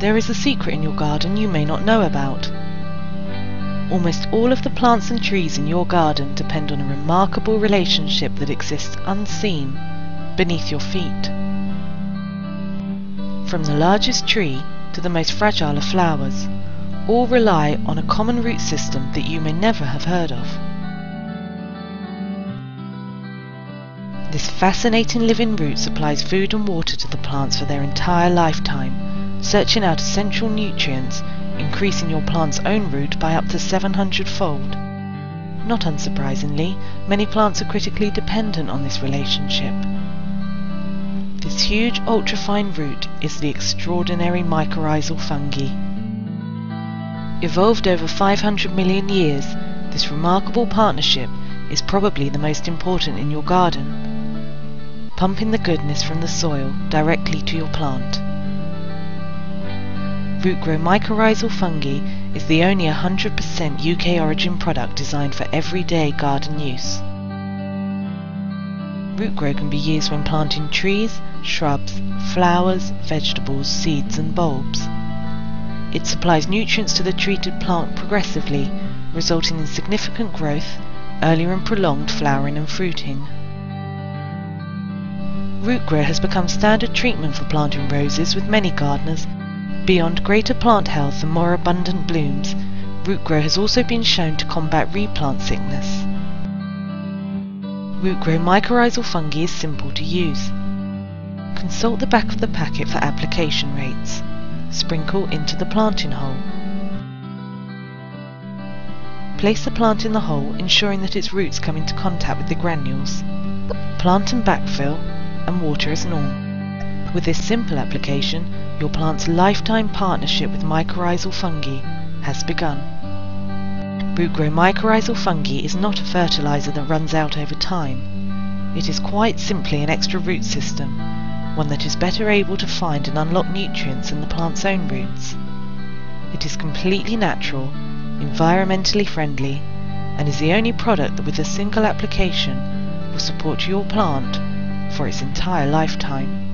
There is a secret in your garden you may not know about. Almost all of the plants and trees in your garden depend on a remarkable relationship that exists unseen beneath your feet. From the largest tree to the most fragile of flowers, all rely on a common root system that you may never have heard of. This fascinating living root supplies food and water to the plants for their entire lifetime, searching out essential nutrients, increasing your plant's own root by up to 700 fold. Not unsurprisingly, many plants are critically dependent on this relationship. This huge ultrafine root is the extraordinary mycorrhizal fungi. Evolved over 500 million years, this remarkable partnership is probably the most important in your garden pumping the goodness from the soil directly to your plant. Rootgrow mycorrhizal fungi is the only 100% UK origin product designed for everyday garden use. Rootgrow can be used when planting trees, shrubs, flowers, vegetables, seeds and bulbs. It supplies nutrients to the treated plant progressively, resulting in significant growth, earlier and prolonged flowering and fruiting. Rootgrow has become standard treatment for planting roses with many gardeners. Beyond greater plant health and more abundant blooms, Rootgrow has also been shown to combat replant sickness. Rootgrow mycorrhizal fungi is simple to use. Consult the back of the packet for application rates. Sprinkle into the planting hole. Place the plant in the hole, ensuring that its roots come into contact with the granules. Plant and backfill and water as norm. With this simple application, your plant's lifetime partnership with mycorrhizal fungi has begun. Rootgrow mycorrhizal fungi is not a fertilizer that runs out over time. It is quite simply an extra root system, one that is better able to find and unlock nutrients in the plant's own roots. It is completely natural, environmentally friendly, and is the only product that with a single application will support your plant for its entire lifetime.